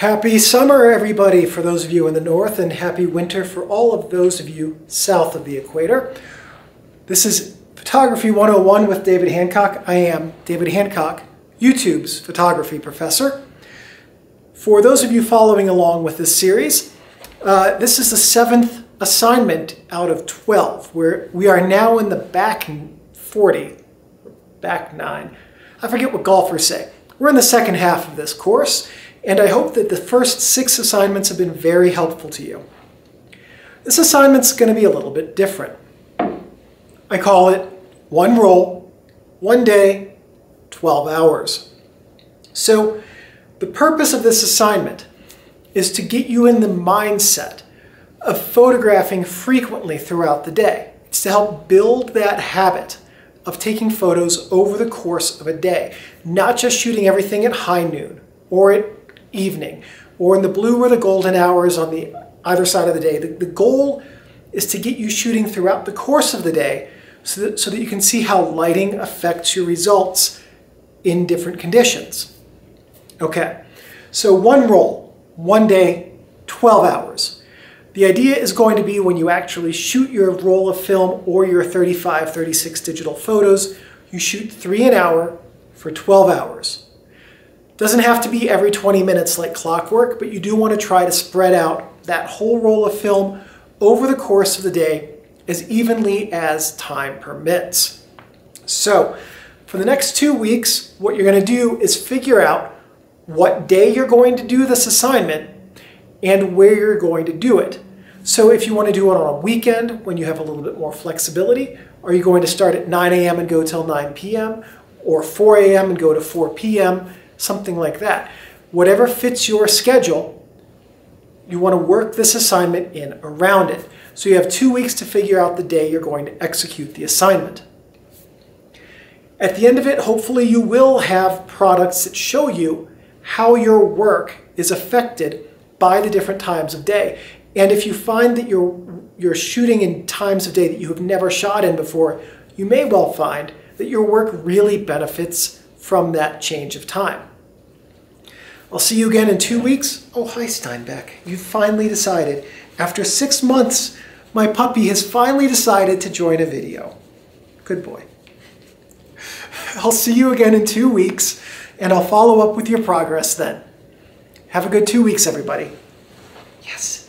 Happy summer, everybody, for those of you in the north, and happy winter for all of those of you south of the equator. This is Photography 101 with David Hancock. I am David Hancock, YouTube's photography professor. For those of you following along with this series, uh, this is the seventh assignment out of 12, where we are now in the back 40, back nine. I forget what golfers say. We're in the second half of this course, and I hope that the first six assignments have been very helpful to you. This assignment's going to be a little bit different. I call it one roll, one day, 12 hours. So the purpose of this assignment is to get you in the mindset of photographing frequently throughout the day. It's to help build that habit of taking photos over the course of a day, not just shooting everything at high noon or at evening, or in the blue or the golden hours on the either side of the day. The, the goal is to get you shooting throughout the course of the day so that, so that you can see how lighting affects your results in different conditions. Okay, so one roll, one day, 12 hours. The idea is going to be when you actually shoot your roll of film or your 35, 36 digital photos, you shoot three an hour for 12 hours. Doesn't have to be every 20 minutes like clockwork, but you do want to try to spread out that whole roll of film over the course of the day as evenly as time permits. So for the next two weeks, what you're going to do is figure out what day you're going to do this assignment and where you're going to do it. So if you want to do it on a weekend when you have a little bit more flexibility, are you going to start at 9 a.m. and go till 9 p.m. or 4 a.m. and go to 4 p.m.? Something like that. Whatever fits your schedule, you want to work this assignment in around it. So you have two weeks to figure out the day you're going to execute the assignment. At the end of it, hopefully you will have products that show you how your work is affected by the different times of day. And if you find that you're, you're shooting in times of day that you have never shot in before, you may well find that your work really benefits from that change of time. I'll see you again in two weeks. Oh, hi, Steinbeck. You finally decided. After six months, my puppy has finally decided to join a video. Good boy. I'll see you again in two weeks, and I'll follow up with your progress then. Have a good two weeks, everybody. Yes.